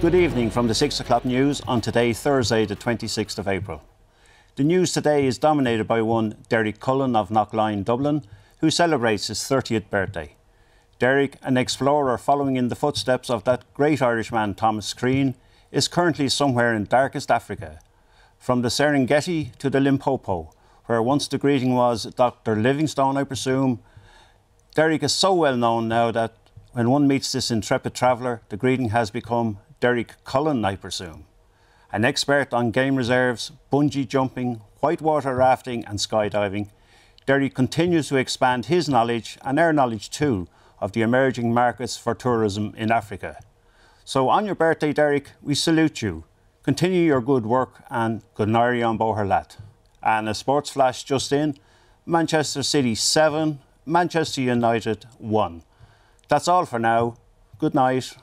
Good evening from the 6 o'clock news on today, Thursday, the 26th of April. The news today is dominated by one Derek Cullen of Knocklyon, Dublin, who celebrates his 30th birthday. Derek, an explorer following in the footsteps of that great Irishman Thomas Crean, is currently somewhere in darkest Africa. From the Serengeti to the Limpopo, where once the greeting was Dr. Livingstone, I presume, Derek is so well known now that when one meets this intrepid traveller, the greeting has become Derek Cullen, I presume. An expert on game reserves, bungee jumping, whitewater rafting, and skydiving, Derek continues to expand his knowledge and our knowledge too of the emerging markets for tourism in Africa. So, on your birthday, Derek, we salute you. Continue your good work and good night on Boherlat. And a sports flash just in Manchester City 7, Manchester United 1. That's all for now. Good night.